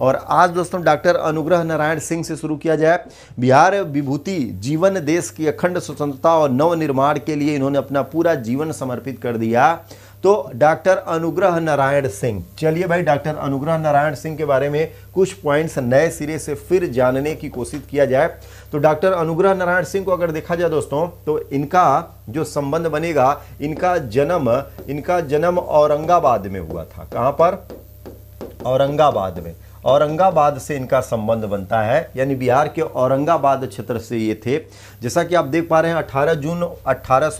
और आज दोस्तों डॉक्टर अनुग्रह नारायण सिंह से शुरू किया जाए। बिहार विभूति जीवन देश की अखंड स्वतंत्रता और नवनिर्माण के लिए इन्होंने अपना पूरा जीवन समर्पित कर दिया। तो डॉक्टर अनुग्रह नारायण सिंह, चलिए भाई डॉक्टर अनुग्रह नारायण सिंह के बारे में कुछ पॉइंट्स नए सिरे से फिर जानने की कोशिश किया जाए। तो डॉक्टर अनुग्रह नारायण सिंह को अगर देखा जाए दोस्तों तो इनका जो संबंध बनेगा, इनका जन्म इनका जन्म औरंगाबाद में हुआ था। कहाँ पर? औरंगाबाद में। औरंगाबाद से इनका संबंध बनता है। यानी बिहार के औरंगाबाद क्षेत्र से ये थे। जैसा कि आप देख पा रहे हैं 18 जून अट्ठारह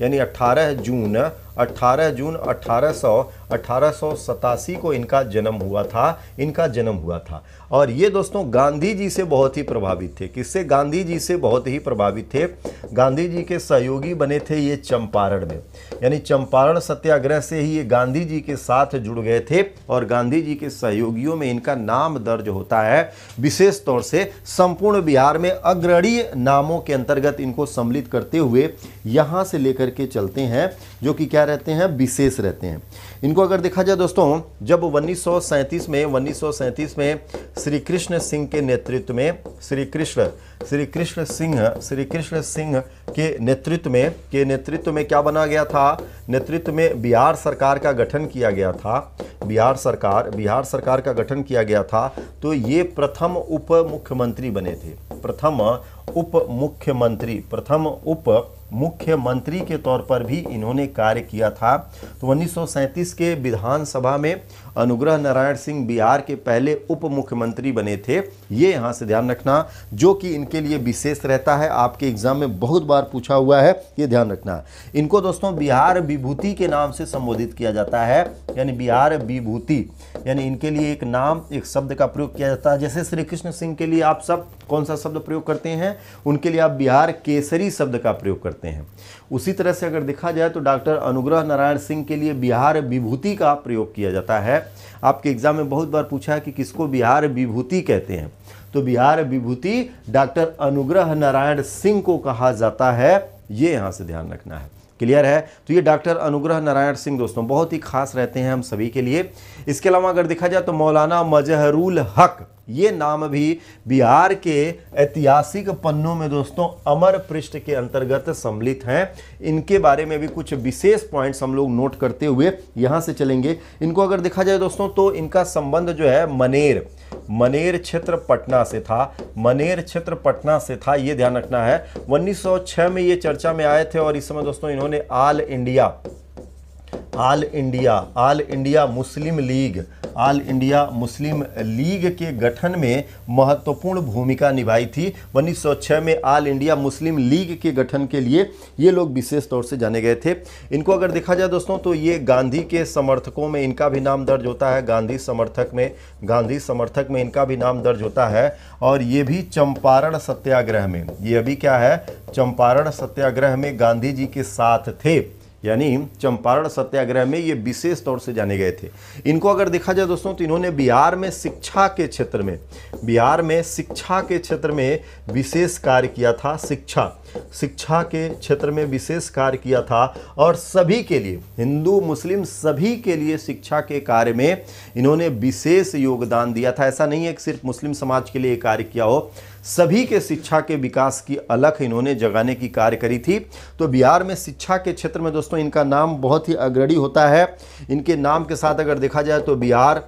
यानी 18 जून 18 जून 1800 1887 को इनका जन्म हुआ था, इनका जन्म हुआ था। और ये दोस्तों गांधी जी से बहुत ही प्रभावित थे। किससे? गांधी जी से बहुत ही प्रभावित थे। गांधी जी के सहयोगी बने थे ये चंपारण में। यानी चंपारण सत्याग्रह से ही ये गांधी जी के साथ जुड़ गए थे और गांधी जी के सहयोगियों में इनका नाम दर्ज होता है। विशेष तौर से संपूर्ण बिहार में अग्रणी नामों के अंतर्गत इनको सम्मिलित करते हुए यहाँ से लेकर के चलते हैं, जो कि क्या रहते हैं, विशेष रहते हैं। इनको अगर देखा जाए दोस्तों, जब उन्नीस में उन्नीस में श्री कृष्ण सिंह के नेतृत्व में, श्री कृष्ण श्री कृष्ण सिंह, श्री कृष्ण सिंह के नेतृत्व में, के नेतृत्व में क्या बना गया था? नेतृत्व में बिहार सरकार का गठन किया गया था। बिहार सरकार बिहार सरकार का गठन किया गया था। तो ये प्रथम उप मुख्यमंत्री बने थे। प्रथम उप मुख्यमंत्री, प्रथम उप मुख्यमंत्री के तौर पर भी इन्होंने कार्य किया था। तो उन्नीस सौ सैंतीस के विधानसभा में अनुग्रह नारायण सिंह बिहार के पहले उप मुख्यमंत्री बने थे। ये यहाँ से ध्यान रखना, जो कि इनके लिए विशेष रहता है, आपके एग्ज़ाम में बहुत बार पूछा हुआ है, ये ध्यान रखना। इनको दोस्तों बिहार विभूति के नाम से संबोधित किया जाता है, यानी बिहार विभूति, यानी इनके लिए एक नाम, एक शब्द का प्रयोग किया जाता है। जैसे श्री कृष्ण सिंह के लिए आप सब, कौन सा शब्द प्रयोग करते हैं? उनके लिए आप बिहार केसरी शब्द का प्रयोग करते हैं। उसी तरह से अगर देखा जाए तो डॉक्टर अनुग्रह नारायण सिंह के लिए बिहार विभूति का प्रयोग किया जाता है। आपके एग्ज़ाम में बहुत बार पूछा है कि किसको बिहार विभूति कहते हैं। तो बिहार विभूति डॉक्टर अनुग्रह नारायण सिंह को कहा जाता है। ये यहाँ से ध्यान रखना है। क्लियर है? तो ये डॉक्टर अनुग्रह नारायण सिंह दोस्तों, बहुत ही खास रहते हैं हम सभी के लिए। इसके अलावा अगर देखा जाए तो मौलाना मजहरुल हक ये नाम भी बिहार के ऐतिहासिक पन्नों में दोस्तों अमर पृष्ठ के अंतर्गत सम्मिलित हैं। इनके बारे में भी कुछ विशेष पॉइंट्स हम लोग नोट करते हुए यहाँ से चलेंगे। इनको अगर देखा जाए दोस्तों तो इनका संबंध जो है मनेर मनेर क्षेत्र पटना से था। मनेर क्षेत्र पटना से था, ये ध्यान रखना है। 1906 में ये चर्चा में आए थे और इस समय दोस्तों इन्होंने all India all India all India Muslim League all India Muslim League के गठन में महत्वपूर्ण भूमिका निभाई थी। 1906 में ऑल इंडिया मुस्लिम लीग के गठन के लिए ये लोग विशेष तौर से जाने गए थे। इनको अगर देखा जाए दोस्तों तो ये गांधी के समर्थकों में इनका भी नाम दर्ज होता है। गांधी समर्थक में, गांधी समर्थक में इनका भी नाम दर्ज होता है। और ये भी चंपारण सत्याग्रह में। ये अभी क्या है? चंपारण सत्याग्रह में गांधी जी के साथ थे। यानी चंपारण सत्याग्रह में ये विशेष तौर से जाने गए थे। इनको अगर देखा जाए दोस्तों तो इन्होंने बिहार में शिक्षा के क्षेत्र में, बिहार में शिक्षा के क्षेत्र में विशेष कार्य किया था, शिक्षा। शिक्षा के क्षेत्र में विशेष कार्य किया था और सभी के लिए, हिंदू, मुस्लिम सभी के लिए शिक्षा के कार्य में इन्होंने विशेष योगदान दिया था। ऐसा नहीं है कि सिर्फ़ मुस्लिम समाज के लिए कार्य किया हो, सभी के शिक्षा के विकास की अलख इन्होंने जगाने की कार्य करी थी। तो बिहार में शिक्षा के क्षेत्र में दोस्तों इनका नाम बहुत ही अग्रणी होता है। इनके नाम के साथ अगर देखा जाए तो बिहार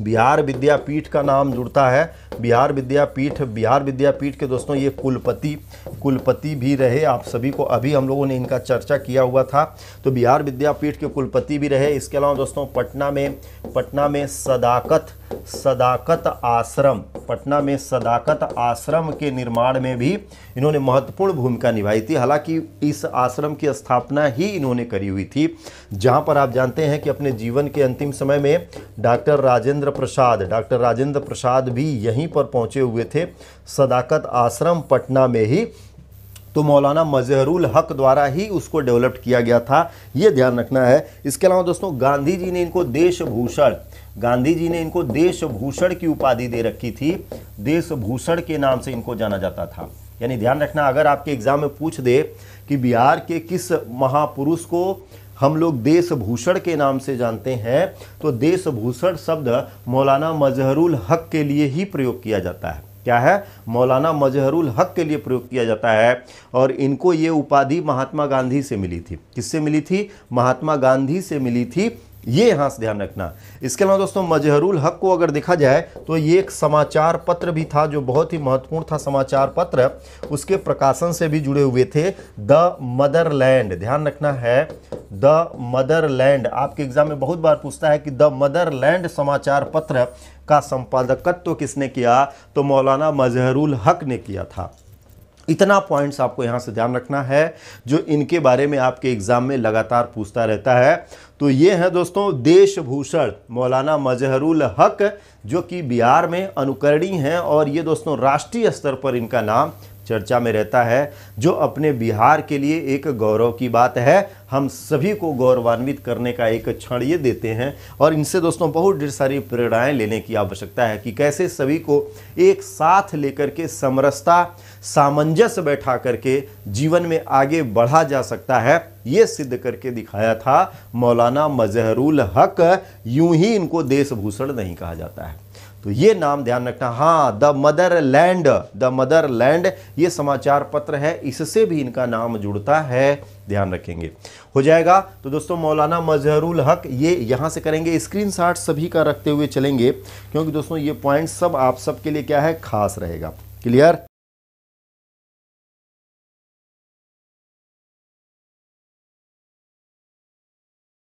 बिहार विद्यापीठ का नाम जुड़ता है। बिहार विद्यापीठ बिहार विद्यापीठ के दोस्तों, ये कुलपति कुलपति भी रहे। आप सभी को अभी हम लोगों ने इनका चर्चा किया हुआ था। तो बिहार विद्यापीठ के कुलपति भी रहे। इसके अलावा दोस्तों, पटना में पटना में सदाकत सदाकत आश्रम, पटना में सदाकत आश्रम के निर्माण में भी इन्होंने महत्वपूर्ण भूमिका निभाई थी। हालाँकि इस आश्रम की स्थापना ही इन्होंने करी हुई थी, जहाँ पर आप जानते हैं कि अपने जीवन के अंतिम समय में डॉक्टर राजेंद्र प्रसाद, डॉक्टर राजेंद्र प्रसाद भी यहीं पर पहुँचे हुए थे। सदाकत आश्रम पटना में ही। तो मौलाना मजहरुल हक द्वारा ही उसको डेवलप किया गया था। ये ध्यान रखना है। इसके अलावा दोस्तों, गांधी जी ने इनको देशभूषण, गांधी जी ने इनको देशभूषण की उपाधि दे रखी थी। देशभूषण के नाम से इनको जाना जाता था। यानी ध्यान रखना, अगर आपके एग्ज़ाम में पूछ दे कि बिहार के किस महापुरुष को हम लोग देशभूषण के नाम से जानते हैं तो देशभूषण शब्द मौलाना मजहरुल हक के लिए ही प्रयोग किया जाता है। क्या है? मौलाना मजहरुल हक के लिए प्रयोग किया जाता है और इनको ये उपाधि महात्मा गांधी से मिली थी। किससे मिली थी? महात्मा गांधी से मिली थी ये यहाँ से ध्यान रखना। इसके अलावा दोस्तों, मजहरुल हक को अगर देखा जाए तो ये एक समाचार पत्र भी था, जो बहुत ही महत्वपूर्ण था समाचार पत्र। उसके प्रकाशन से भी जुड़े हुए थे, द मदरलैंड। ध्यान रखना है, द मदरलैंड। आपके एग्ज़ाम में बहुत बार पूछता है कि द मदरलैंड समाचार पत्र का संपादकत्व तो किसने किया? तो मौलाना मजहरुल हक ने किया था। इतना पॉइंट्स आपको यहाँ से ध्यान रखना है, जो इनके बारे में आपके एग्ज़ाम में लगातार पूछता रहता है। तो ये है दोस्तों, देशभूषण, मौलाना मजहरुल हक, जो कि बिहार में अनुकरणीय हैं और ये दोस्तों राष्ट्रीय स्तर पर इनका नाम चर्चा में रहता है, जो अपने बिहार के लिए एक गौरव की बात है। हम सभी को गौरवान्वित करने का एक क्षण ये देते हैं और इनसे दोस्तों बहुत ढेर सारी प्रेरणाएँ लेने की आवश्यकता है कि कैसे सभी को एक साथ लेकर के समरसता, सामंजस्य बैठा करके जीवन में आगे बढ़ा जा सकता है। ये सिद्ध करके दिखाया था मौलाना मजहरुल हक, यूँ ही इनको देशभूषण नहीं कहा जाता है। तो ये नाम ध्यान रखना। हाँ the mother land the mother land ये समाचार पत्र है, इससे भी इनका नाम जुड़ता है, ध्यान रखेंगे। हो जाएगा? तो दोस्तों, मौलाना मजहरुल हक, ये यहाँ से करेंगे। स्क्रीनशॉट सभी का रखते हुए चलेंगे, क्योंकि दोस्तों, ये पॉइंट सब आप सबके लिए क्या है? खास रहेगा। क्लियर?